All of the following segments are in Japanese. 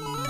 you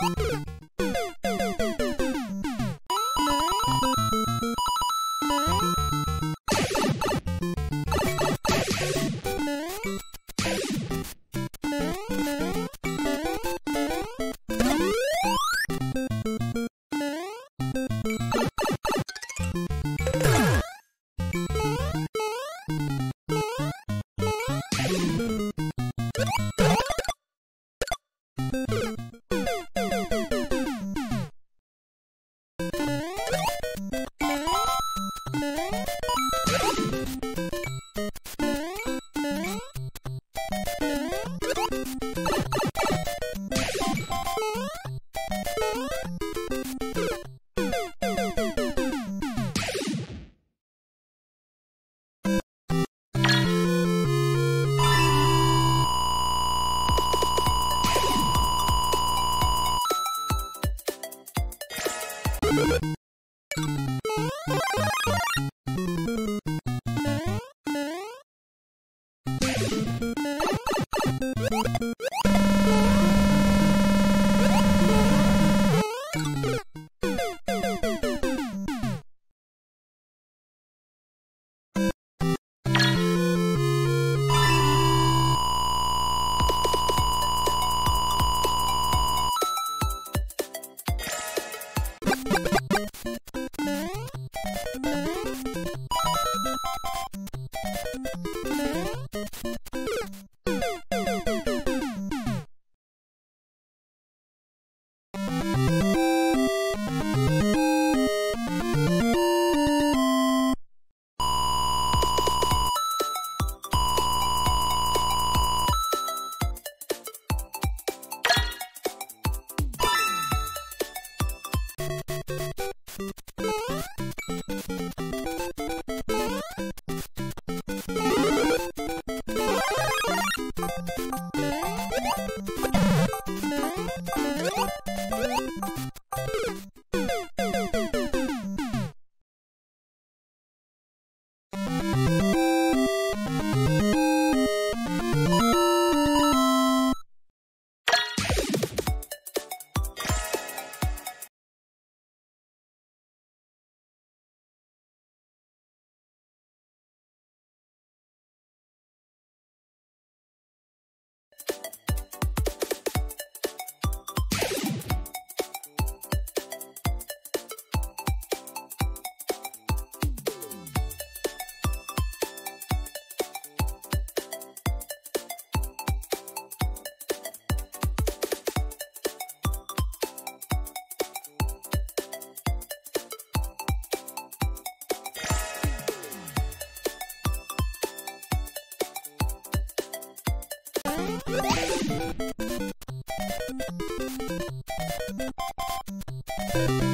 you you